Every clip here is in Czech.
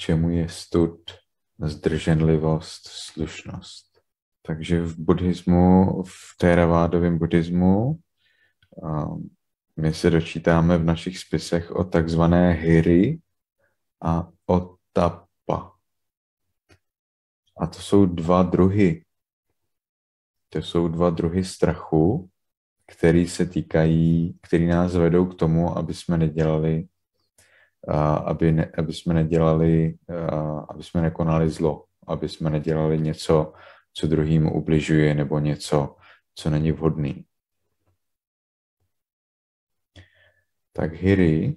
čemu je stud, zdrženlivost, slušnost. Takže v buddhismu, v Theravádovém buddhismu, my se dočítáme v našich spisech o takzvané hiry a o tapa. A to jsou dva druhy. To jsou dva druhy strachu, který se týkají, který nás vedou k tomu, aby jsme nedělali, aby, ne, aby jsme nedělali, aby jsme nekonali zlo, aby jsme nedělali něco, co druhým ubližuje, nebo něco, co není vhodný. Tak Hiri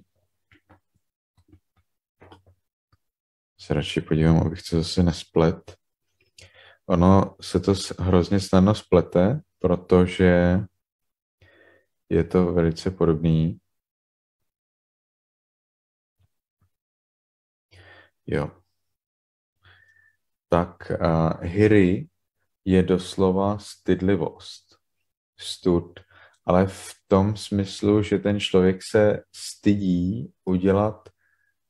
se radši podívám, abych to zase nesplet. Ono se to hrozně snadno splete, protože je to velice podobný. Jo. Tak uh, hiri je doslova stydlivost, stud, ale v tom smyslu, že ten člověk se stydí udělat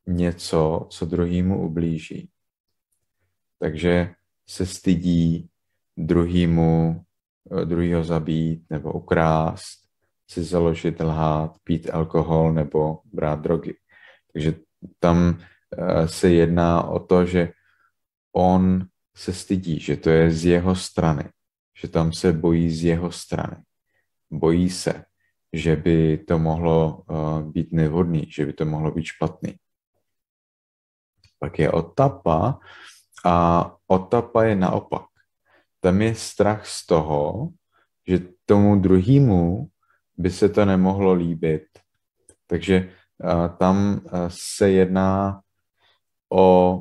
něco, co druhýmu ublíží. Takže se stydí druhýmu, druhýho zabít nebo ukrást, si založit, lhát, pít alkohol nebo brát drogy. Takže tam se jedná o to, že on se stydí, že to je z jeho strany, že tam se bojí z jeho strany. Bojí se, že by to mohlo eh, být nevhodný, že by to mohlo být špatný. Pak je otapa a otapa je naopak. Tam je strach z toho, že tomu druhému by se to nemohlo líbit. Takže uh, tam se jedná o,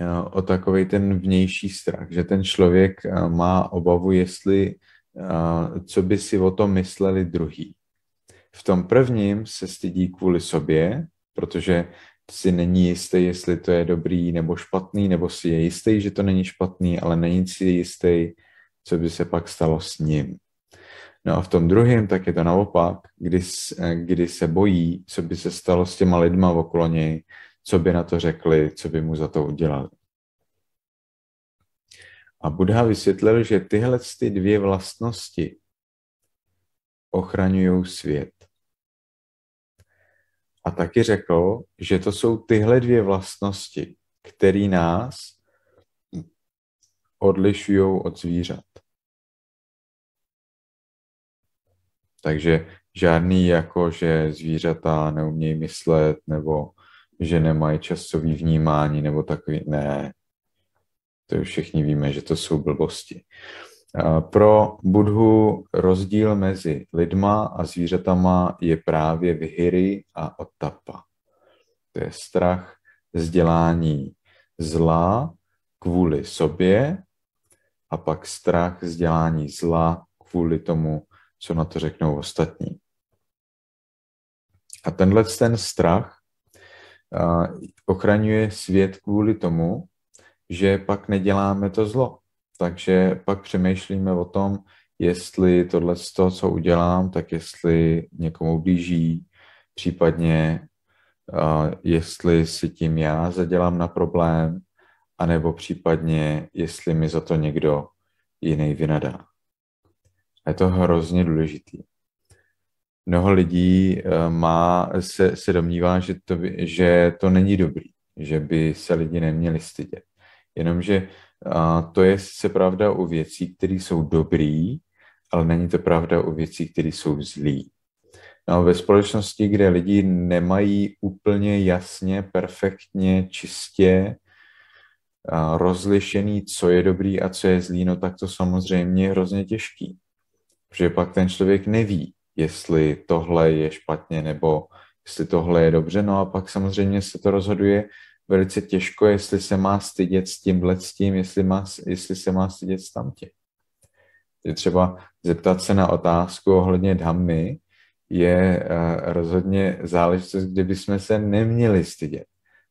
uh, o takový ten vnější strach, že ten člověk uh, má obavu, jestli uh, co by si o tom mysleli druhý. V tom prvním se stydí kvůli sobě, protože si není jistý, jestli to je dobrý nebo špatný, nebo si je jistý, že to není špatný, ale není si jistý, co by se pak stalo s ním. No a v tom druhém tak je to naopak, kdy, kdy se bojí, co by se stalo s těma lidma okolo něj, co by na to řekli, co by mu za to udělali. A Buddha vysvětlil, že tyhle ty dvě vlastnosti ochraňují svět. A taky řekl, že to jsou tyhle dvě vlastnosti, které nás odlišují od zvířat. Takže žádný jako, že zvířata neumějí myslet, nebo že nemají časový vnímání, nebo takový, ne. To všichni víme, že to jsou blbosti. Pro Budhu rozdíl mezi lidma a zvířatama je právě vyhyry a otapa. To je strach z dělání zla kvůli sobě a pak strach z dělání zla kvůli tomu, co na to řeknou ostatní. A tenhle ten strach ochraňuje svět kvůli tomu, že pak neděláme to zlo. Takže pak přemýšlíme o tom, jestli tohle, to, co udělám, tak jestli někomu blíží, případně jestli si tím já zadělám na problém, anebo případně jestli mi za to někdo jiný vynadá. Je to hrozně důležitý. Mnoho lidí uh, má, se, se domnívá, že to, že to není dobrý, že by se lidi neměli stydět. Jenomže to je sice pravda u věcí, které jsou dobrý, ale není to pravda u věcí, které jsou zlý. No, ve společnosti, kde lidi nemají úplně jasně, perfektně, čistě rozlišený, co je dobrý a co je zlý, no tak to samozřejmě je hrozně těžký. Protože pak ten člověk neví, jestli tohle je špatně nebo jestli tohle je dobře, no a pak samozřejmě se to rozhoduje velice těžko, jestli se má stydět s tímhle s tím, jestli, má, jestli se má stydět s tamtě. Je třeba zeptat se na otázku ohledně dhammy, je uh, rozhodně záležitost, kde bychom se neměli stydět,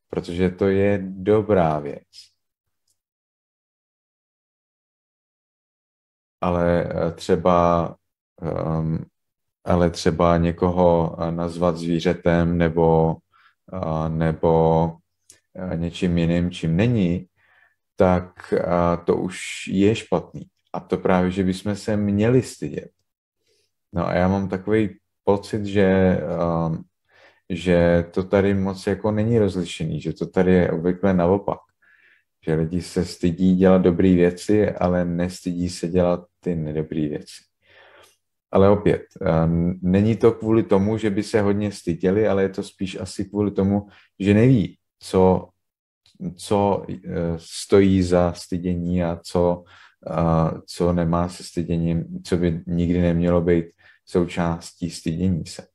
protože to je dobrá věc. Ale uh, třeba um, ale třeba někoho nazvat zvířetem nebo, uh, nebo něčím jiným, čím není, tak to už je špatný. A to právě, že bychom se měli stydět. No a já mám takový pocit, že, že to tady moc jako není rozlišený, že to tady je obvykle naopak. Že lidi se stydí dělat dobré věci, ale nestydí se dělat ty nedobré věci. Ale opět, není to kvůli tomu, že by se hodně styděli, ale je to spíš asi kvůli tomu, že neví, co, co e, stojí za stydění a co, co nemá se styděním, co by nikdy nemělo být součástí stydění se.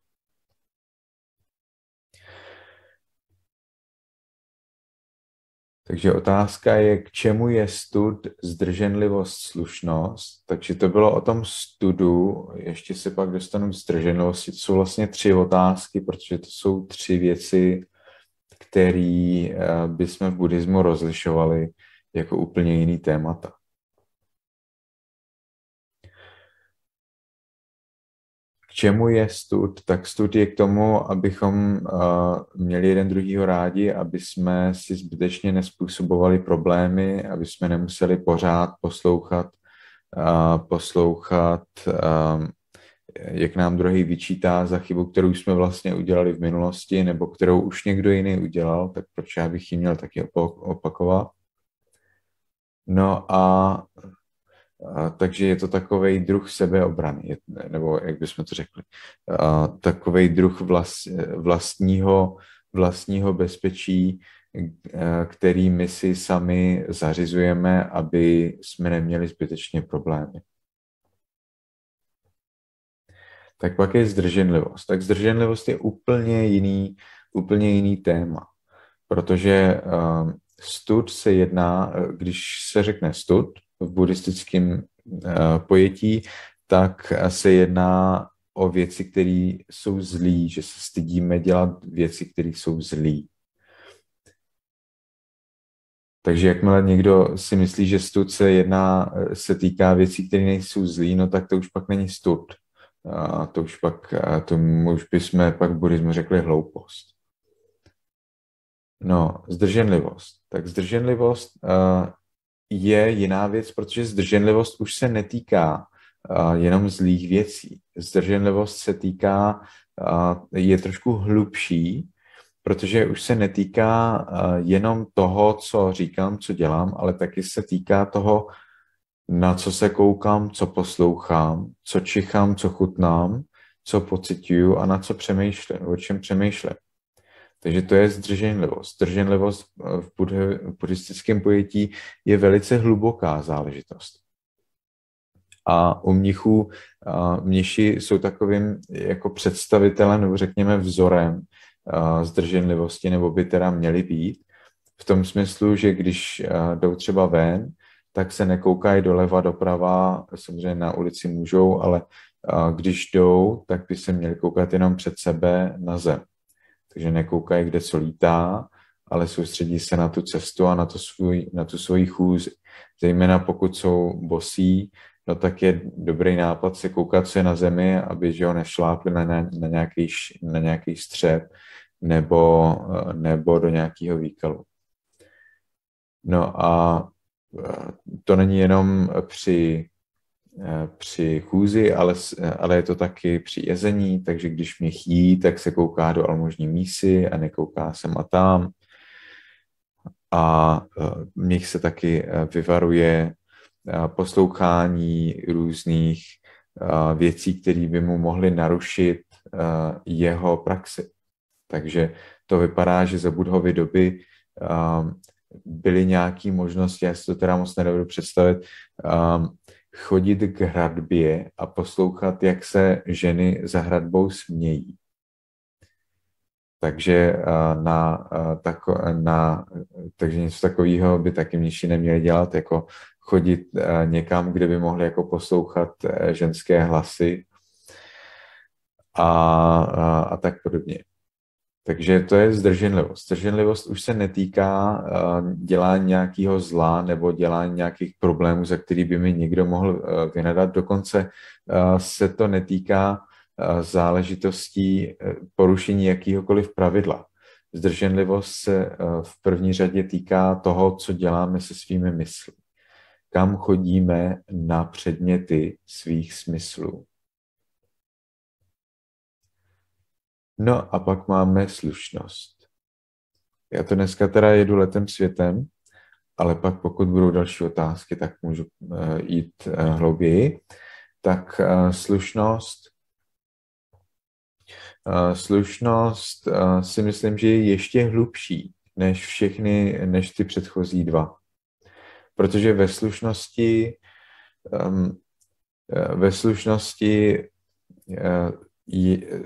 Takže otázka je, k čemu je stud, zdrženlivost, slušnost. Takže to bylo o tom studu, ještě se pak dostanu k zdrženlivosti. To jsou vlastně tři otázky, protože to jsou tři věci, které eh, bychom v buddhismu rozlišovali jako úplně jiný témata. K čemu je stud? Tak stud je k tomu, abychom uh, měli jeden druhýho rádi, aby jsme si zbytečně nespůsobovali problémy, aby jsme nemuseli pořád poslouchat, uh, poslouchat, uh, jak nám druhý vyčítá za chybu, kterou jsme vlastně udělali v minulosti, nebo kterou už někdo jiný udělal, tak proč já bych ji měl taky opakovat. No a a, takže je to takový druh sebeobrany, nebo jak bychom to řekli, takový druh vlast, vlastního, vlastního bezpečí, který my si sami zařizujeme, aby jsme neměli zbytečně problémy. Tak pak je zdrženlivost. Tak zdrženlivost je úplně jiný, úplně jiný téma, protože stud se jedná, když se řekne stud, v buddhistickém uh, pojetí, tak se jedná o věci, které jsou zlí, že se stydíme dělat věci, které jsou zlí. Takže jakmile někdo si myslí, že stud se jedná, se týká věcí, které nejsou zlí, no tak to už pak není stud. A to už pak, to už bychom pak v buddhismu řekli hloupost. No, zdrženlivost. Tak zdrženlivost je jiná věc, protože zdrženlivost už se netýká jenom zlých věcí. Zdrženlivost se týká, je trošku hlubší, protože už se netýká jenom toho, co říkám, co dělám, ale taky se týká toho, na co se koukám, co poslouchám, co čichám, co chutnám, co pocituju a na co přemýšlím, o čem přemýšlím. Takže to je zdrženlivost. Zdrženlivost v buddhistickém pojetí je velice hluboká záležitost. A u mnichů, mniši jsou takovým jako představitelem, nebo řekněme vzorem zdrženlivosti, nebo by teda měli být. V tom smyslu, že když jdou třeba ven, tak se nekoukají doleva, doprava, samozřejmě na ulici můžou, ale když jdou, tak by se měli koukat jenom před sebe na zem takže nekoukají, kde co lítá, ale soustředí se na tu cestu a na, to svůj, na tu svoji chůzi. Zejména pokud jsou bosí, no tak je dobrý nápad se koukat, je na zemi, aby že ho nešlápli na, na, nějaký, na nějaký střep nebo, nebo do nějakého výkalu. No a to není jenom při Eh, při chůzi, ale, eh, ale je to taky při jezení, takže když mě jí, tak se kouká do almožní mísy a nekouká sem a tam. A eh, měch se taky vyvaruje poslouchání různých věcí, které by mu mohly narušit jeho praxi. Takže to vypadá, že za Budhovy doby byly nějaké možnosti, já si to teda moc nedovedu představit, chodit k hradbě a poslouchat, jak se ženy za hradbou smějí. Takže, na, tako, na, takže něco takového by taky mniši neměli dělat, jako chodit někam, kde by mohli jako poslouchat e, ženské hlasy a, a, a tak podobně. Takže to je zdrženlivost. Zdrženlivost už se netýká uh, dělání nějakého zla nebo dělání nějakých problémů, za který by mi někdo mohl uh, vynadat. Dokonce uh, se to netýká záležitostí porušení jakýhokoliv pravidla. Zdrženlivost se eh, v první řadě týká toho, co děláme se svými mysli. Kam chodíme na předměty svých smyslů. No a pak máme slušnost. Já to dneska teda jedu letem světem, ale pak pokud budou další otázky, tak můžu eh, jít eh, hlouběji. Tak slušnost slušnost si myslím, že je ještě hlubší než všechny, než ty předchozí dva. Protože ve slušnosti um, ve slušnosti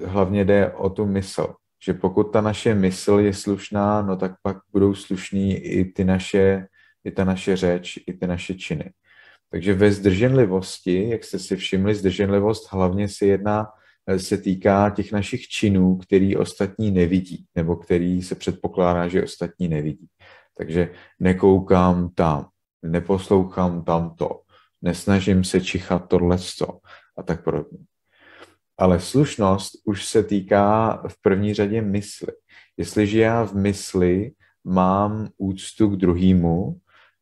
hlavně jde o tu mysl. Že pokud ta naše mysl je slušná, no tak pak budou slušný i ty naše, i ta naše řeč, i ty naše činy. Takže ve zdrženlivosti, jak jste si všimli, zdrženlivost hlavně se jedná Eh, se týká těch našich činů, který ostatní nevidí, nebo který se předpokládá, že ostatní nevidí. Takže nekoukám tam, neposlouchám tamto, nesnažím se čichat tohleto a tak podobně. Ale slušnost už se týká v první řadě mysli. Jestliže já v mysli mám úctu k druhému,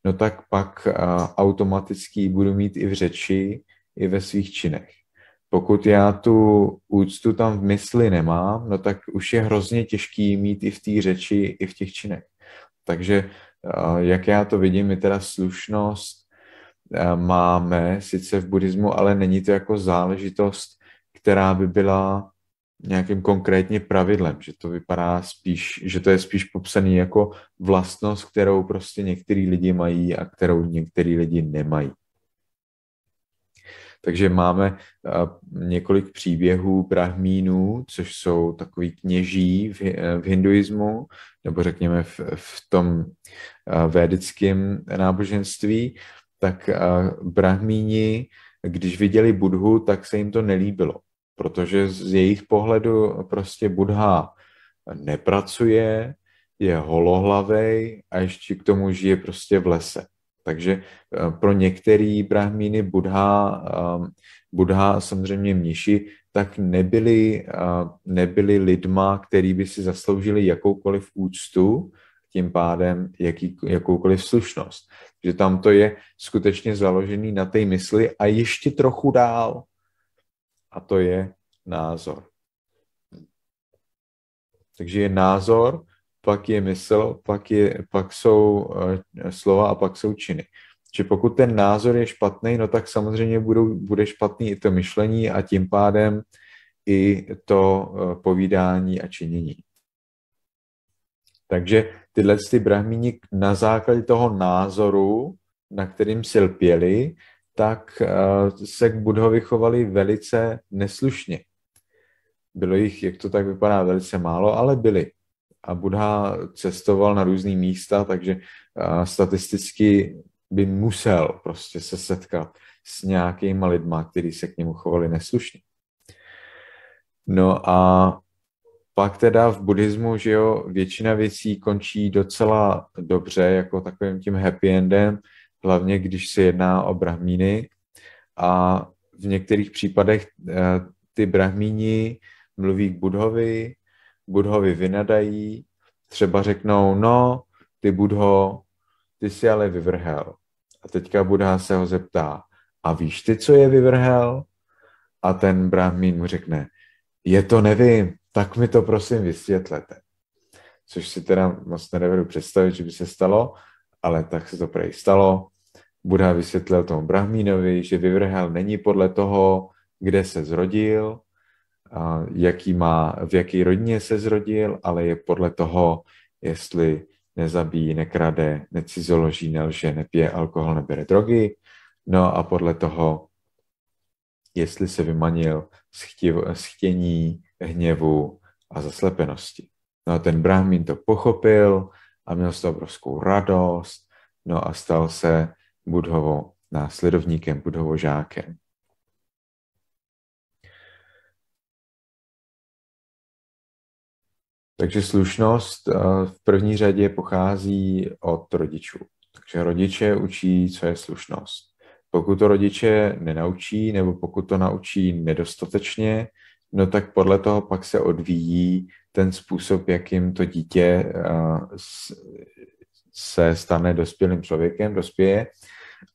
no tak pak uh, automaticky budu mít i v řeči, i ve svých činech. Pokud já tu úctu tam v mysli nemám, no tak už je hrozně těžký mít i v té řeči, i v těch činech. Takže jak já to vidím, my teda slušnost máme sice v buddhismu, ale není to jako záležitost, která by byla nějakým konkrétně pravidlem, že to vypadá spíš, že to je spíš popsaný jako vlastnost, kterou prostě některý lidi mají a kterou některý lidi nemají. Takže máme několik příběhů brahmínů, což jsou takový kněží v, v hinduismu, nebo řekněme v, v tom védickém náboženství, tak brahmíni, když viděli Budhu, tak se jim to nelíbilo, protože z jejich pohledu prostě Budha nepracuje, je holohlavej a ještě k tomu žije prostě v lese. Takže eh, pro některý brahmíny Buddha, eh, Buddha samozřejmě mniši, tak nebyli, eh, nebyli lidma, který by si zasloužili jakoukoliv úctu, tím pádem jaký, jakoukoliv slušnost. Že tam to je skutečně založený na té mysli a ještě trochu dál. A to je názor. Takže je názor, pak je mysl, pak, je, pak jsou uh, slova a pak jsou činy. Že pokud ten názor je špatný, no tak samozřejmě budou, bude špatný i to myšlení a tím pádem i to uh, povídání a činění. Takže tyhle ty brahmíni na základě toho názoru, na kterým si lpěli, tak uh, se k Budhovi chovali velice neslušně. Bylo jich, jak to tak vypadá, velice málo, ale byli a Buddha cestoval na různý místa, takže statisticky by musel prostě se setkat s nějakýma lidma, kteří se k němu chovali neslušně. No a pak teda v buddhismu, že jo, většina věcí končí docela dobře, jako takovým tím happy endem, hlavně když se jedná o brahmíny. A v některých případech eh, ty brahmíni mluví k Budhovi, Budhovi vynadají, třeba řeknou, no, ty Budho, ty jsi ale vyvrhel. A teďka Budha se ho zeptá, a víš ty, co je vyvrhel? A ten brahmín mu řekne, je to nevím, tak mi to prosím vysvětlete. Což si teda moc nedovedu představit, že by se stalo, ale tak se to prej stalo. Buddha vysvětlil tomu brahmínovi, že vyvrhel není podle toho, kde se zrodil, jaký má, v jaký rodině se zrodil, ale je podle toho, jestli nezabíjí, nekrade, necizoloží, nelže, nepije alkohol, nebere drogy, no a podle toho, jestli se vymanil z, chtiv, z chtění, hněvu a zaslepenosti. No a ten brahmin to pochopil a měl z toho obrovskou radost, no a stal se budhovo následovníkem, budhovo žákem. Takže slušnost eh, v první řadě pochází od rodičů. Takže rodiče učí, co je slušnost. Pokud to rodiče nenaučí, nebo pokud to naučí nedostatečně, no tak podle toho pak se odvíjí ten způsob, jakým to dítě se stane dospělým člověkem, dospěje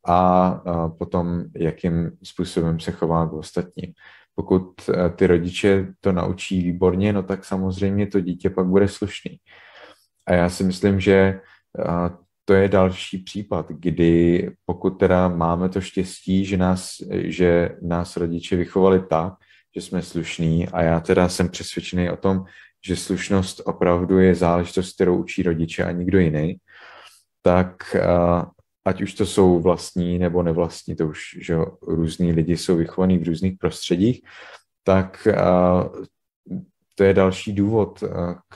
a potom jakým způsobem se chová k ostatním. Pokud ty rodiče to naučí výborně, no tak samozřejmě to dítě pak bude slušný. A já si myslím, že to je další případ, kdy pokud teda máme to štěstí, že nás, že nás rodiče vychovali tak, že jsme slušní a já teda jsem přesvědčený o tom, že slušnost opravdu je záležitost, kterou učí rodiče a nikdo jiný, tak ať už to jsou vlastní nebo nevlastní, to už, že různí lidi jsou vychovaní v různých prostředích, tak to je další důvod k,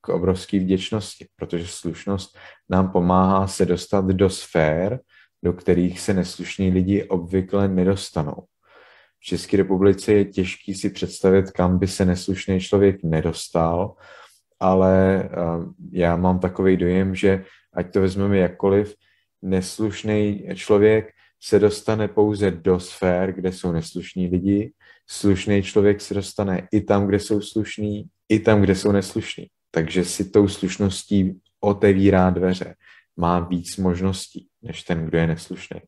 k obrovské vděčnosti, protože slušnost nám pomáhá se dostat do sfér, do kterých se neslušní lidi obvykle nedostanou. V České republice je těžký si představit, kam by se neslušný člověk nedostal, ale já mám takový dojem, že ať to vezmeme jakkoliv, neslušný člověk se dostane pouze do sfér, kde jsou neslušní lidi, slušný člověk se dostane i tam, kde jsou slušní, i tam, kde jsou neslušní. Takže si tou slušností otevírá dveře. Má víc možností, než ten, kdo je neslušný.